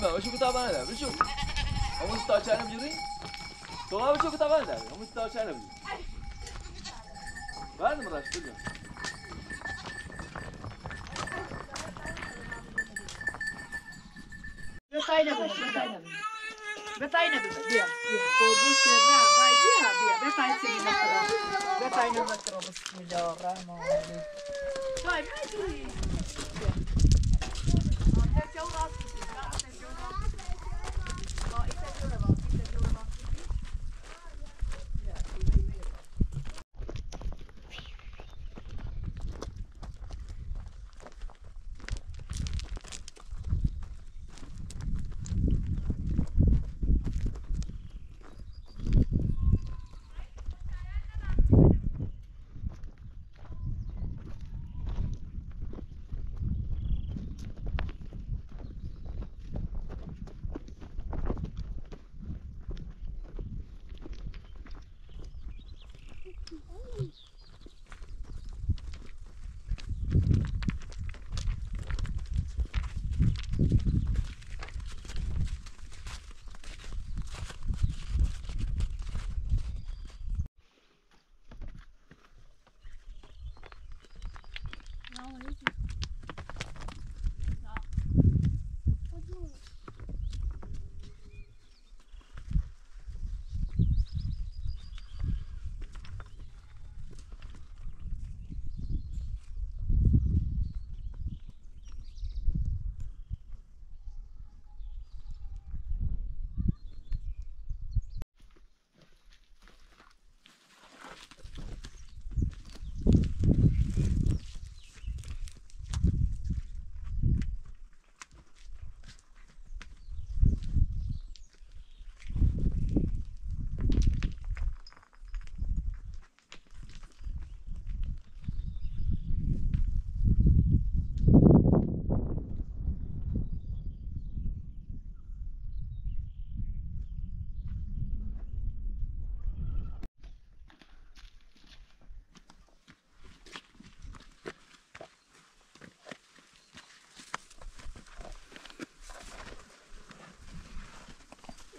عمى وشو كنت تعبان انا شو هو 16 انا بجري طلاب شو كنت تعبان انا هو 16 انا بجري بعد مره شو Betayla baş, betayla baş. Betayla baş, diye. Bu bu şerra, bay diye, diye. Betay seni bakar. Betayla bakar, bismillahirrahmanirrahim. Vay, vay.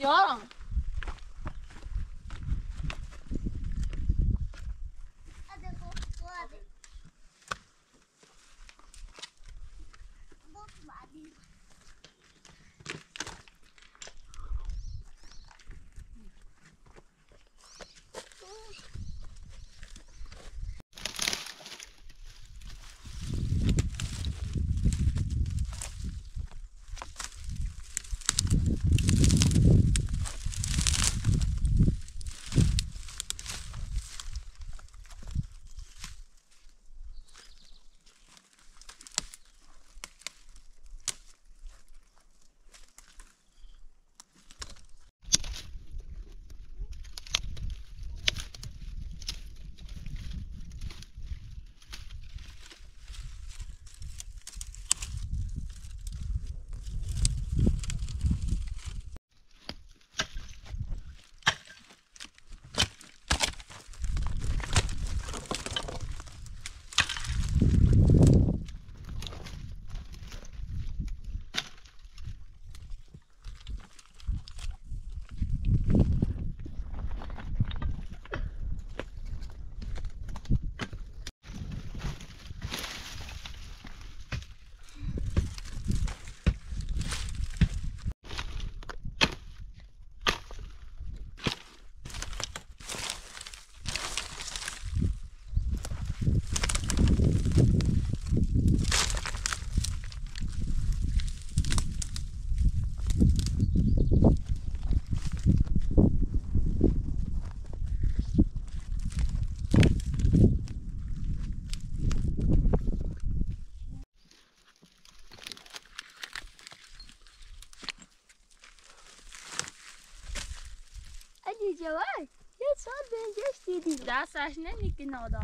有人。Joel, jetzt haben wir jetzt die. Das sag ich nicht genau da.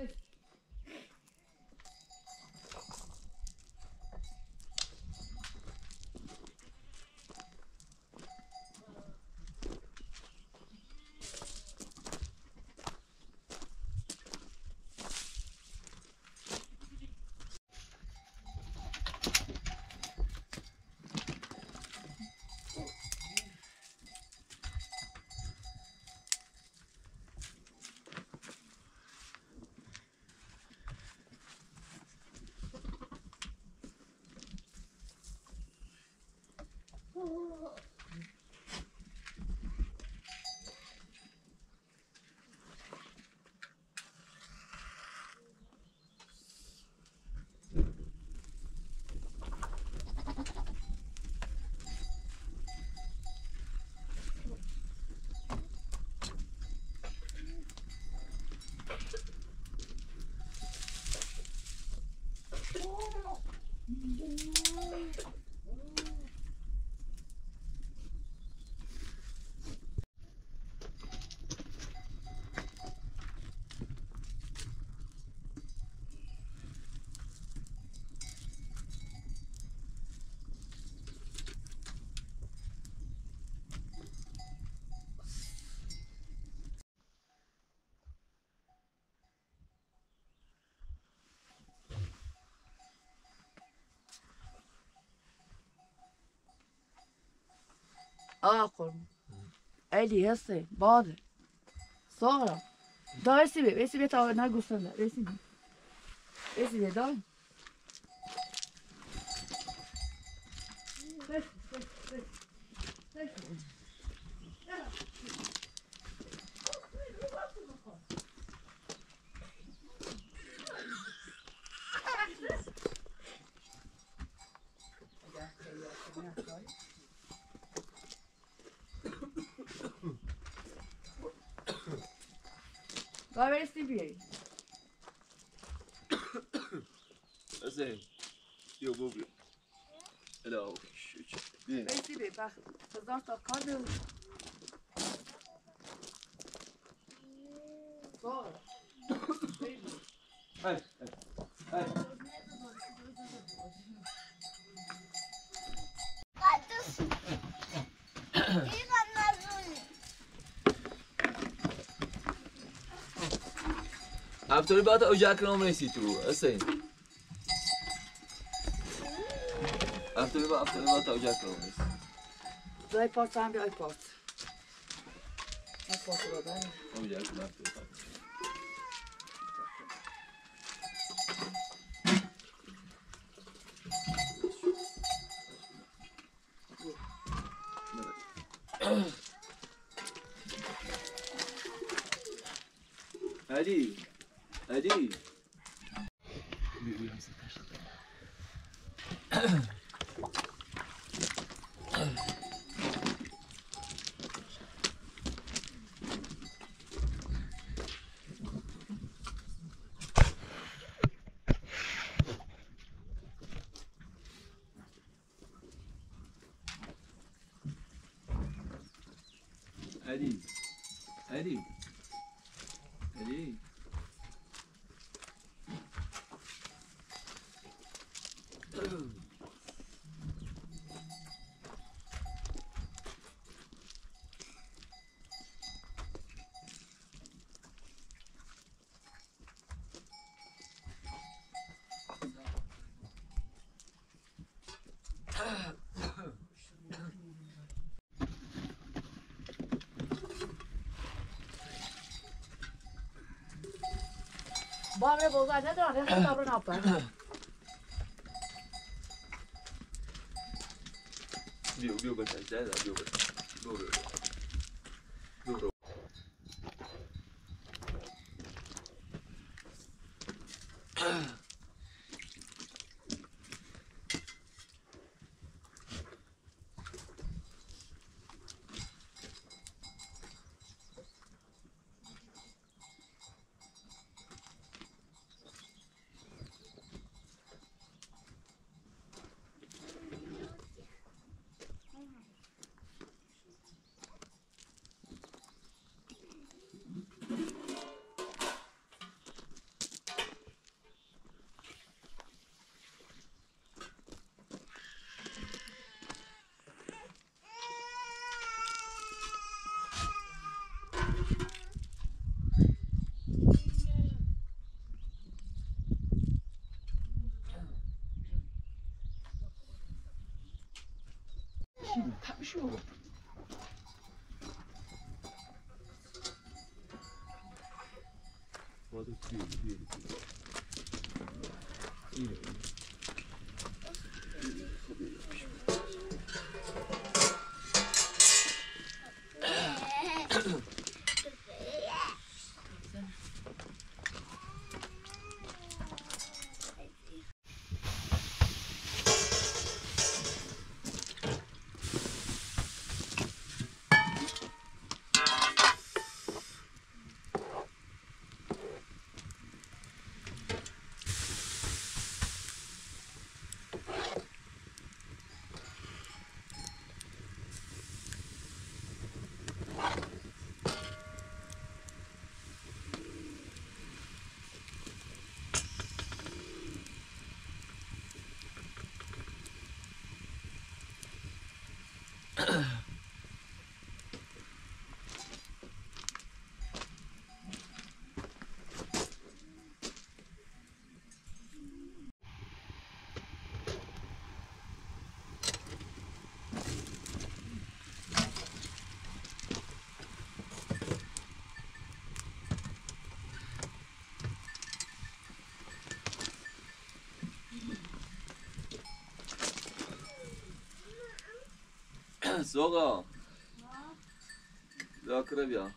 Good. Mm-hmm. آخر خب. علی هستی باد سارا. دا رسی بی رسی بی تا نگوستن دا رسی Vai ver esse aí. Assim, eu vou ver. Não, shit. Vem esse bebê, fazer um tocado. Bora. Ei, ei, ei. Sorbata ou já que na vem tu, asi. A to by byla, a to by byla ta udělat koloniz. To je pot, tam byl pot. Na pot, to bude. Udělat, to Bare det går an, jeg drar ned, så tar du den oppe. 六六个菜摘的，六个，六六六六。Sure. Well, it's beautiful. beautiful. Yeah. 썩어. 야, 그래비야.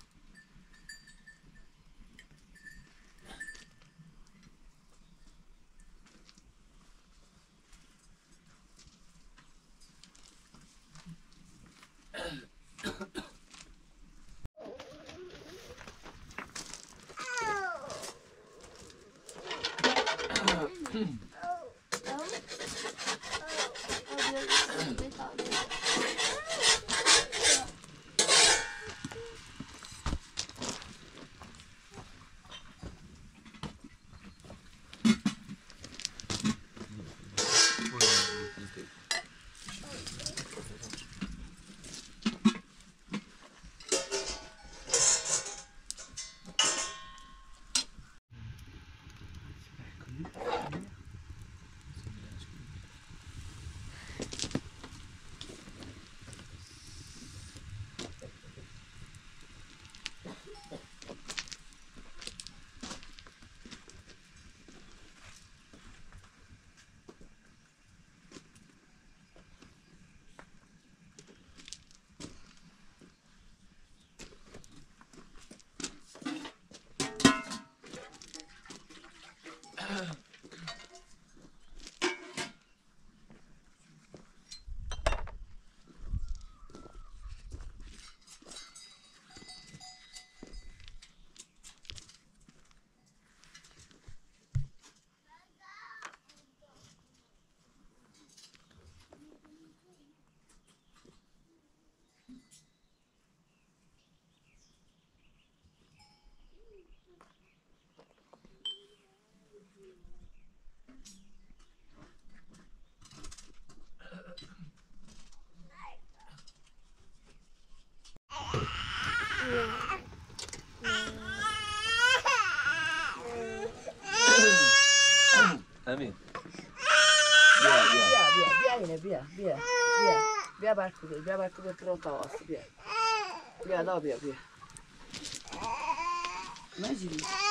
Bia abaixo comigo, Bia abaixo comigo, tirar o tal osso, Bia. Bia, dá o Bia, Bia. Imagina.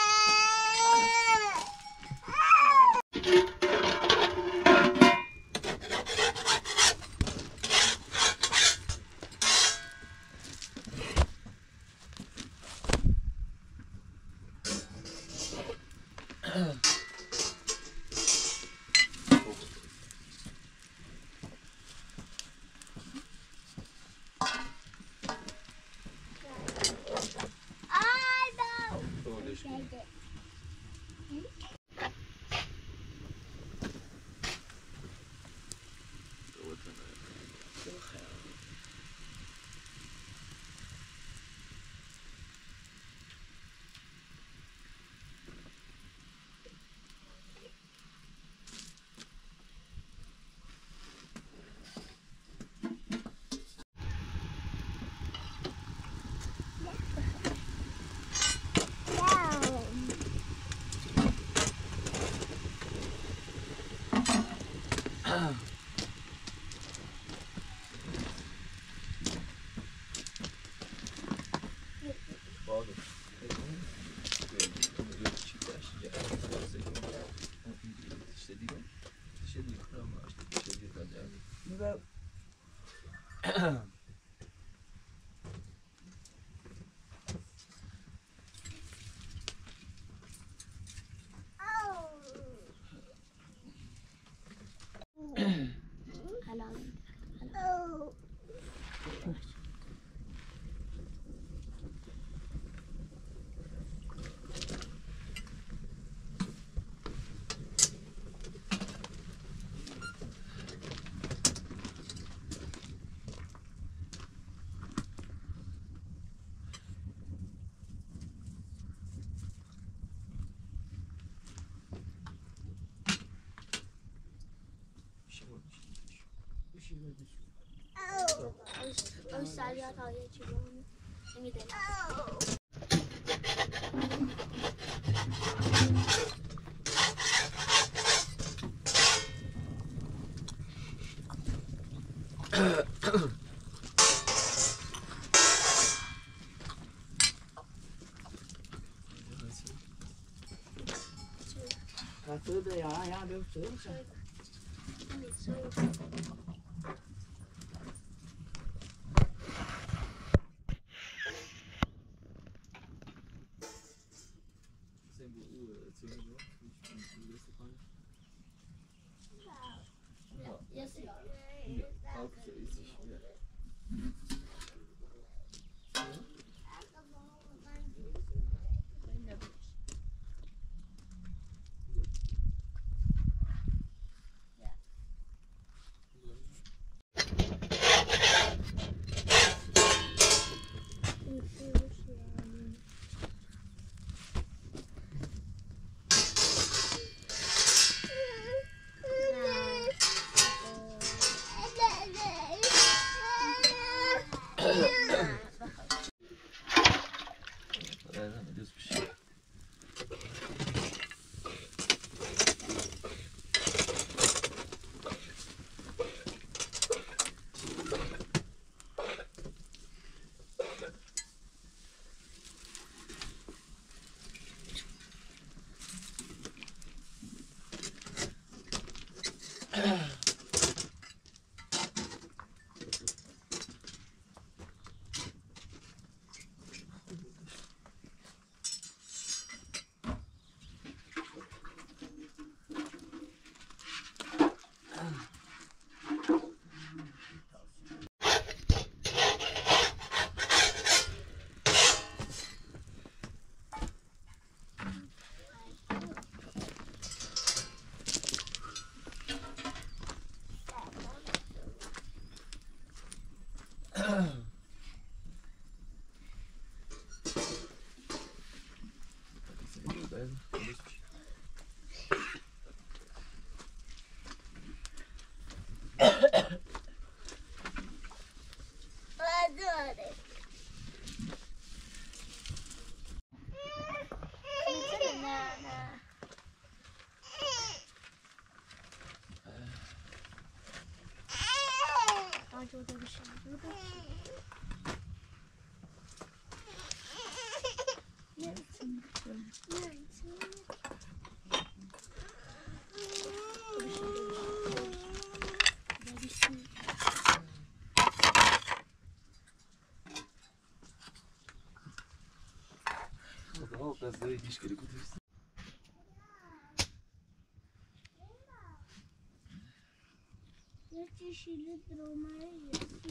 走的呀，俺都走着。Bir şey. Orada. Ne için? Yeşili dromaya yeşil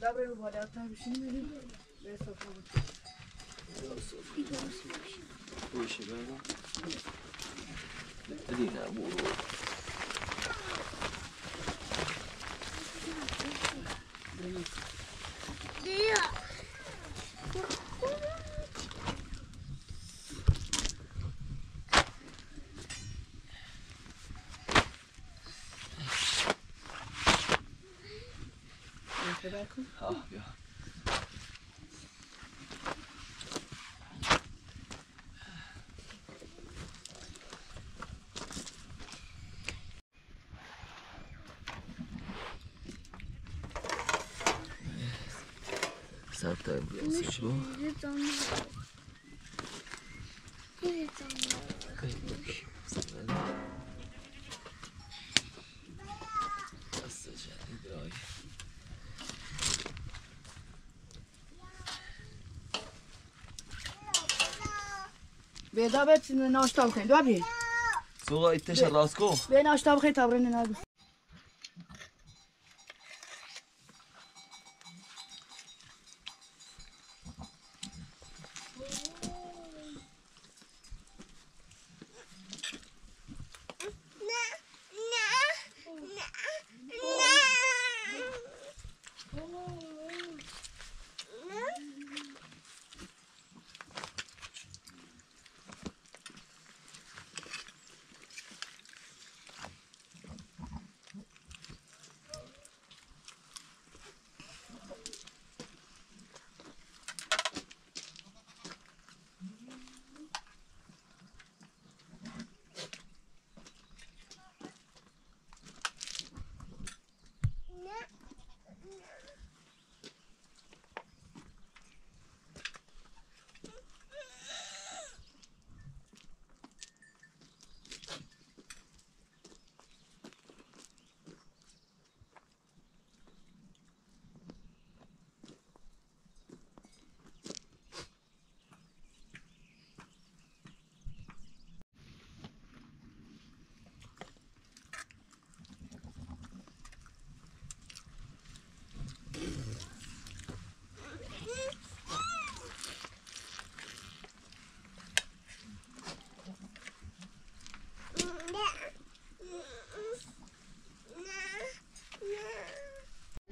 Добре, Валя, там ще не високо. Bu işe galiba. Lina Bu. Ah ya. Zaten biraz bu. Veda bet naşta bkhayın, dobri. Sola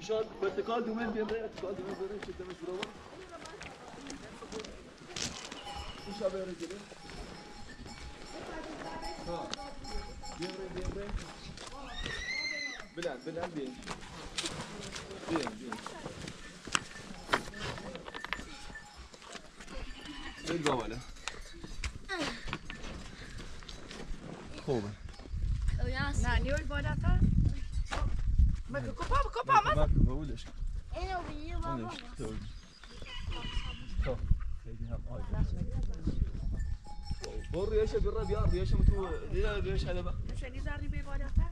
شاد ورتقال دومين بين ده ارتقال دومين بين شد مش برافو ايش ابي رجلي ها بيمري بيمري بلعب بلعب بيمشي بيمشي بيمشي الجواله خوبه Ja, nu är det bara att ta بالا خوبه نه نیوی بالاتر مگه کپا کپا ما من بقولش اینو بگیر بابا اونش تو تو خیلی هم عالی برو ریشه برو بیا ریشه تو دیگه ریشه هذا بقى شنی زرنی بی بالاتر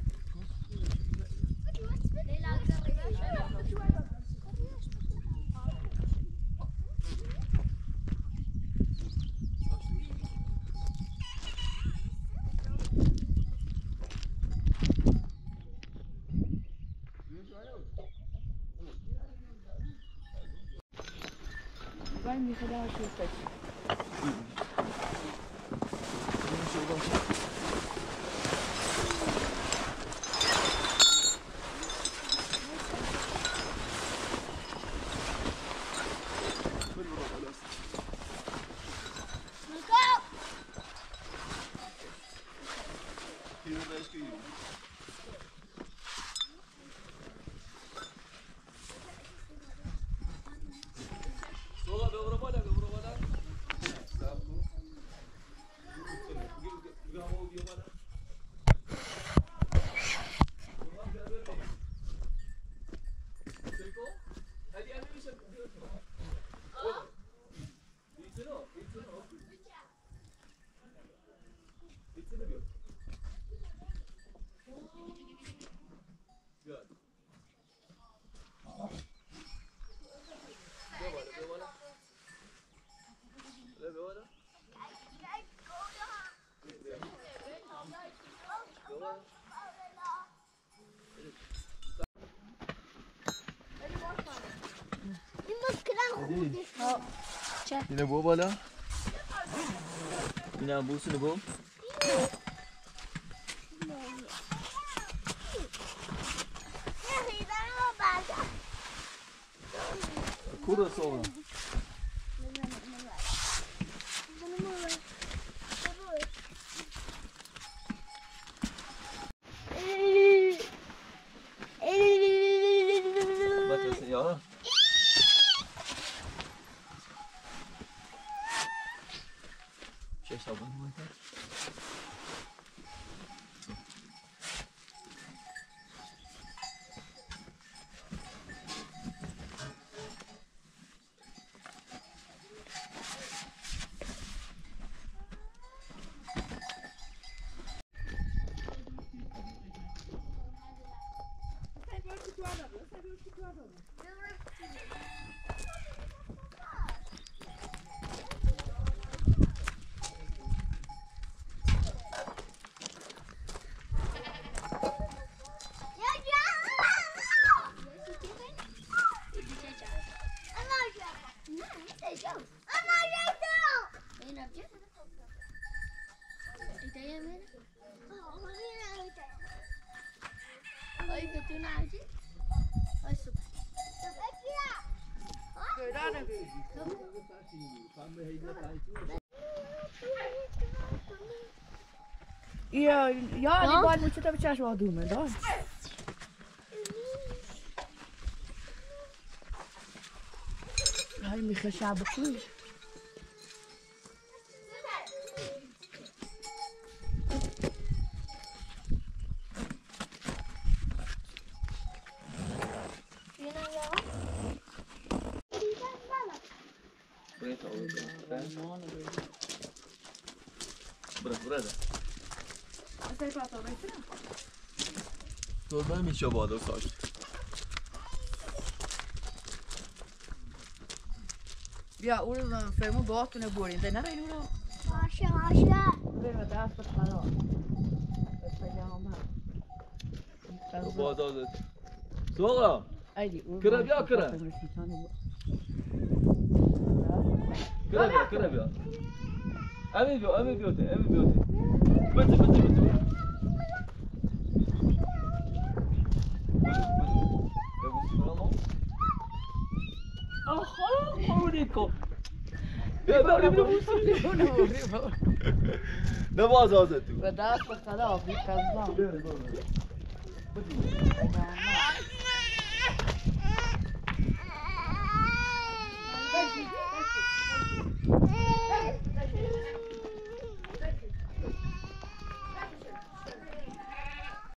Ben mi kadar şey seçtim. Yine bu bala. Yine busunu bu. Kura sonra. Görüyorum. Ja, ja, die bal moet je het eventjes wel doen, hè, dan. Hij moet gaan samen groeien. sono. Bırak burada. Seyfa torba etsene. Torba mı işe bağlı saç? بیا اول فرمو باهاتون بریم ده نره اینو باشه باشه برو دست خلا بازازت سوغا ایدی کرا بیا کرا كده بيو كده بيو امي بيو امي بيو امي بيو بنت بنت بنت Ne var zaten? Ve daha sonra da abi kazma.